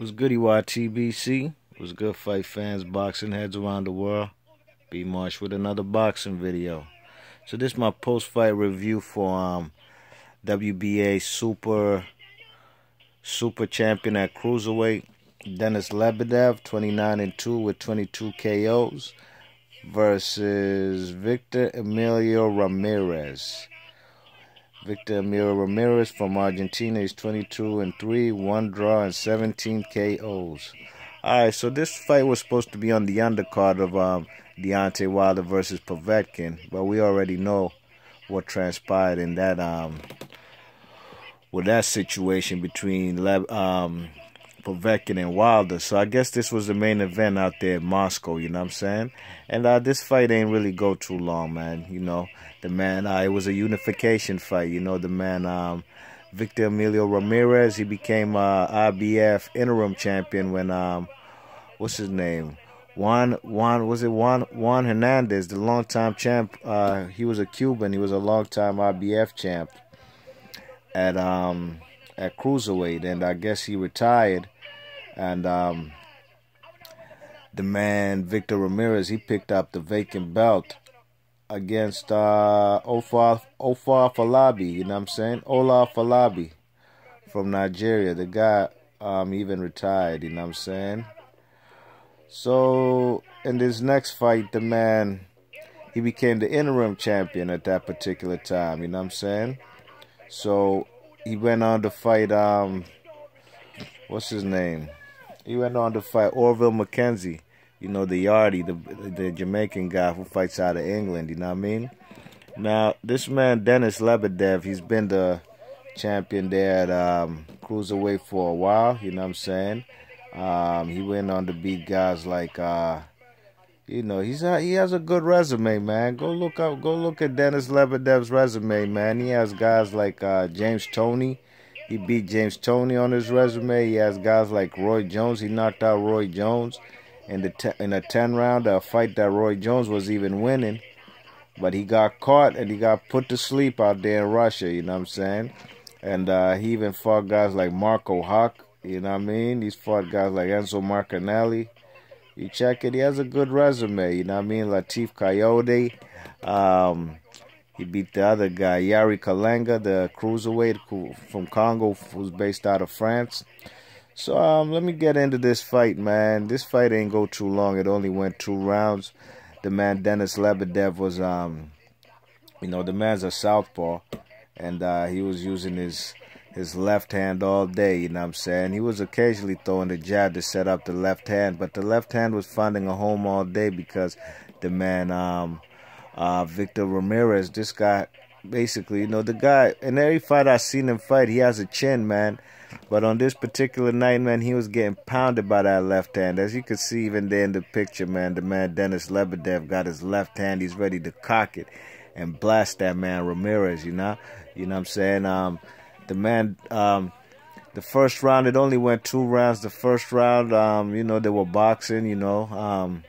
Was goody YTBC? Was good fight fans, boxing heads around the world? B Marsh with another boxing video. So this is my post-fight review for um, WBA Super Super Champion at cruiserweight Denis Lebedev, 29 and 2 with 22 KOs, versus Victor Emilio Ramirez. Victor Emilio Ramirez from Argentina is 22 and 3, one draw and 17 KOs. All right, so this fight was supposed to be on the undercard of um, Deontay Wilder versus Povetkin, but we already know what transpired in that um with that situation between um Povetkin and Wilder. So I guess this was the main event out there in Moscow, you know what I'm saying? And uh, this fight ain't really go too long, man. You know, the man, uh, it was a unification fight. You know, the man, um, Victor Emilio Ramirez, he became uh, IBF interim champion when, um, what's his name? Juan, Juan, was it Juan, Juan Hernandez, the longtime champ? Uh, he was a Cuban. He was a longtime IBF champ at, um, at cruiserweight, and I guess he retired. And um, the man Victor Ramirez, he picked up the vacant belt against uh, Ofar Ofar Afolabi. You know what I'm saying? Ola Afolabi from Nigeria. The guy um, even retired. You know what I'm saying? So in this next fight, the man he became the interim champion at that particular time. You know what I'm saying? So he went on to fight um what's his name? He went on to fight Ovill McKenzie, you know, the Yardie, the the Jamaican guy who fights out of England, you know what I mean? Now, this man Denis Lebedev, he's been the champion there at um, cruiserweight for a while, you know what I'm saying? Um, he went on to beat guys like uh, you know, he's a, he has a good resume, man. Go look up, go look at Denis Lebedev's resume, man. He has guys like uh, James Toney. He beat James Toney on his resume. He has guys like Roy Jones. He knocked out Roy Jones in the in a ten round a fight that Roy Jones was even winning, but he got caught and he got put to sleep out there in Russia. You know what I'm saying? And uh, he even fought guys like Marco Huck. You know what I mean? He's fought guys like Enzo Maccarinelli. You check it, he has a good resume. You know what I mean? Latif Kayode. Um, he beat the other guy, Youri Kalenga, the cruiserweight from Congo, who's based out of France. So um, let me get into this fight, man. This fight ain't go too long. It only went two rounds. The man Denis Lebedev was, um, you know, the man's a southpaw, and uh, he was using his his left hand all day, you know what I'm saying? He was occasionally throwing the jab to set up the left hand, but the left hand was finding a home all day because the man, um, uh, Victor Ramirez, this guy, basically, you know, the guy, in every fight I've seen him fight, he has a chin, man. But on this particular night, man, he was getting pounded by that left hand. As you can see even there in the picture, man, the man Denis Lebedev got his left hand. He's ready to cock it and blast that man Ramirez, you know? You know what I'm saying? Um, the man um, the first round it only went two rounds. The first round um, you know they were boxing you know um,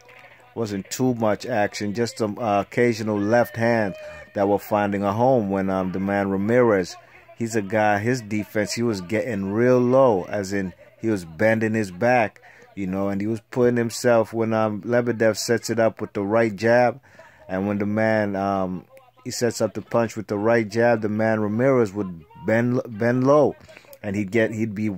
wasn't too much action just some uh, occasional left hand that were finding a home when um, the man ramirez he's a guy his defense he was getting real low as in he was bending his back you know and he was putting himself when um, lebedev sets it up with the right jab and when the man um, he sets up the punch with the right jab the man ramirez would bend bend low, and he'd get he'd be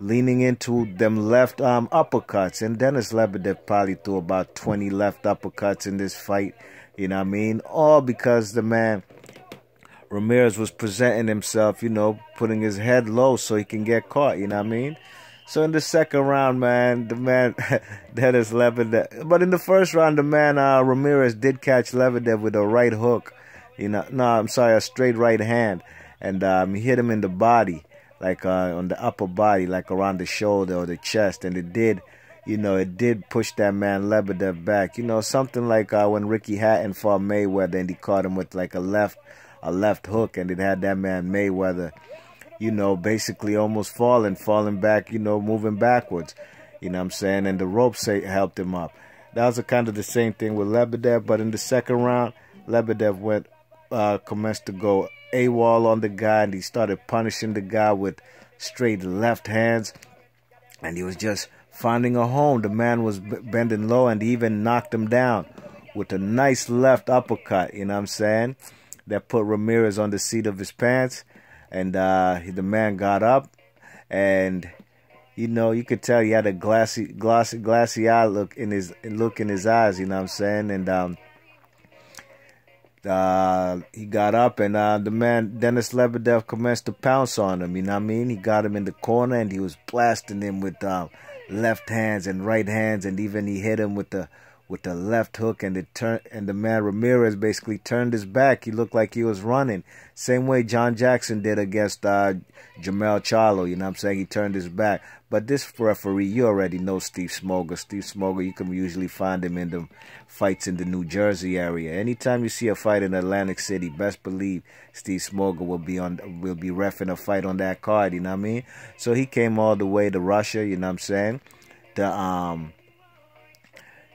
leaning into them left arm uppercuts. And Denis Lebedev probably threw about 20 left uppercuts in this fight. You know what I mean? All because the man Ramirez was presenting himself, you know, putting his head low so he can get caught. You know what I mean? So in the second round, man, the man Denis Lebedev, but in the first round, the man uh, Ramirez did catch Lebedev with a right hook. You know, no, I'm sorry, a straight right hand and um, he hit him in the body, like uh, on the upper body, like around the shoulder or the chest, and it did, you know, it did push that man Lebedev back. You know, something like uh, when Ricky Hatton fought Mayweather and he caught him with like a left, a left hook, and it had that man Mayweather, you know, basically almost falling, falling back, you know, moving backwards. You know what I'm saying? And the ropes helped him up. That was a kind of the same thing with Lebedev, but in the second round, Lebedev went, uh, commenced to go AWOL on the guy and he started punishing the guy with straight left hands. and he was just finding a home. The man was bending low and even knocked him down with a nice left uppercut, you know what I'm saying? That put Ramirez on the seat of his pants. And uh, the man got up and you know, you could tell he had a glassy, glassy, glassy eye look in his look in his eyes. You know what I'm saying? And um, uh, he got up, and uh, the man Denis Lebedev commenced to pounce on him. You know what I mean? He got him in the corner, and he was blasting him with uh, left hands and right hands, and even he hit him with the with the left hook and the turn and the man Ramirez basically turned his back. He looked like he was running. Same way John Jackson did against uh, Jermell Charlo, you know what I'm saying? He turned his back. But this referee, you already know Steve Smoger. Steve Smoger, you can usually find him in the fights in the New Jersey area. Anytime you see a fight in Atlantic City, best believe Steve Smoger will be on will be refing a fight on that card, you know what I mean? So he came all the way to Russia, you know what I'm saying? To um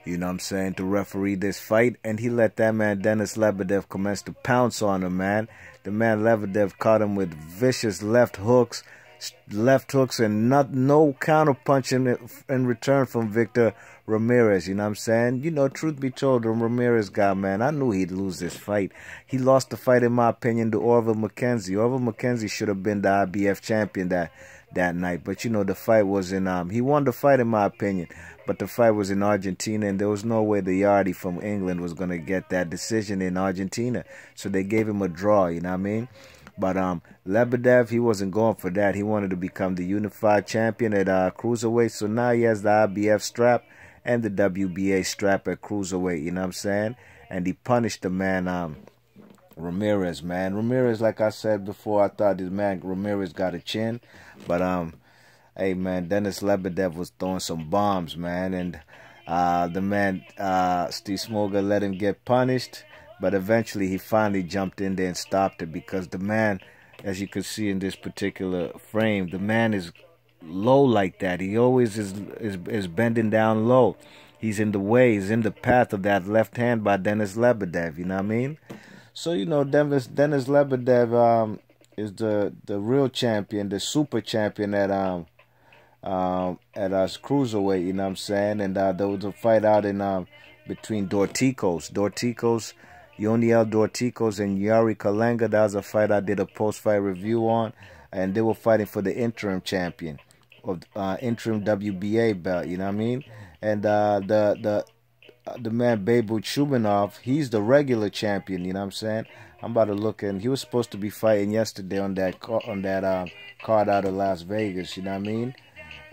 you know what I'm saying, to referee this fight. And he let that man, Denis Lebedev, commence to pounce on him, man. The man, Lebedev, caught him with vicious left hooks, left hooks, and not no counter punching in return from Victor Ramirez. You know what I'm saying? You know, truth be told, the Ramirez guy, man, I knew he'd lose this fight. He lost the fight, in my opinion, to Ovill McKenzie. Ovill McKenzie should have been the IBF champion that that night. But you know, the fight was in um he won the fight in my opinion. But the fight was in Argentina and there was no way the Yardie from England was gonna get that decision in Argentina. So they gave him a draw, you know what I mean? But um Lebedev he wasn't going for that. He wanted to become the unified champion at uh cruiserweight. So now he has the IBF strap and the WBA strap at cruiserweight, you know what I'm saying? And he punished the man um Ramirez, man. Ramirez, like I said before, I thought this man Ramirez got a chin, but um, hey man, Denis Lebedev was throwing some bombs, man, and uh, the man uh, Steve Smoger let him get punished, but eventually he finally jumped in there and stopped it because the man, as you can see in this particular frame, the man is low like that. He always is is is bending down low. He's in the way. He's in the path of that left hand by Denis Lebedev. You know what I mean? So you know, Dennis Denis Lebedev um, is the the real champion, the super champion at um um at us cruiserweight. You know what I'm saying? And uh, there was a fight out in um between Dorticos, Dorticos, Yunier Dorticos and Youri Kalenga. That was a fight I did a post fight review on, and they were fighting for the interim champion of uh, interim WBA belt. You know what I mean? And uh, the the the man Beibut Shumenov, he's the regular champion. You know what I'm saying? I'm about to look and he was supposed to be fighting yesterday on that on that um, card out of Las Vegas. You know what I mean?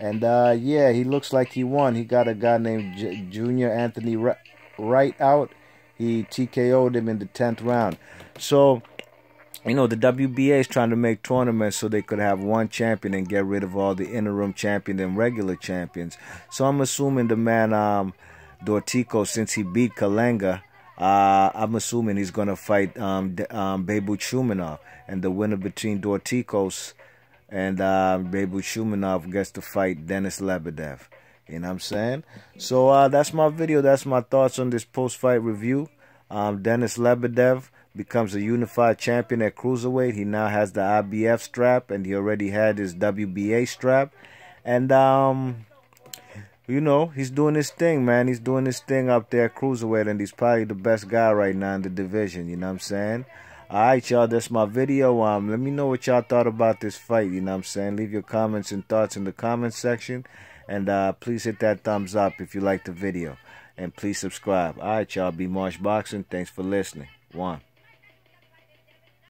And uh, yeah, he looks like he won. He got a guy named J Junior Anthony Wright out. He TKO'd him in the tenth round. So you know, the WBA is trying to make tournaments so they could have one champion and get rid of all the interim champion and regular champions. So I'm assuming the man um, Dortico, since he beat Kalenga, uh, I'm assuming he's going to fight um, um, Beibut Shumenov. And the winner between Dorticos and uh, Beibut Shumenov gets to fight Denis Lebedev. You know what I'm saying? So uh, that's my video. That's my thoughts on this post-fight review. Um, Denis Lebedev becomes a unified champion at cruiserweight. He now has the IBF strap, and he already had his WBA strap. And um, you know, he's doing his thing, man. He's doing his thing up there cruiserweight, and he's probably the best guy right now in the division. You know what I'm saying? All right, y'all. That's my video. Um, let me know what y'all thought about this fight. You know what I'm saying? Leave your comments and thoughts in the comment section, and uh, please hit that thumbs up if you like the video, and please subscribe. All right, y'all. Be Marsh Boxing. Thanks for listening. One.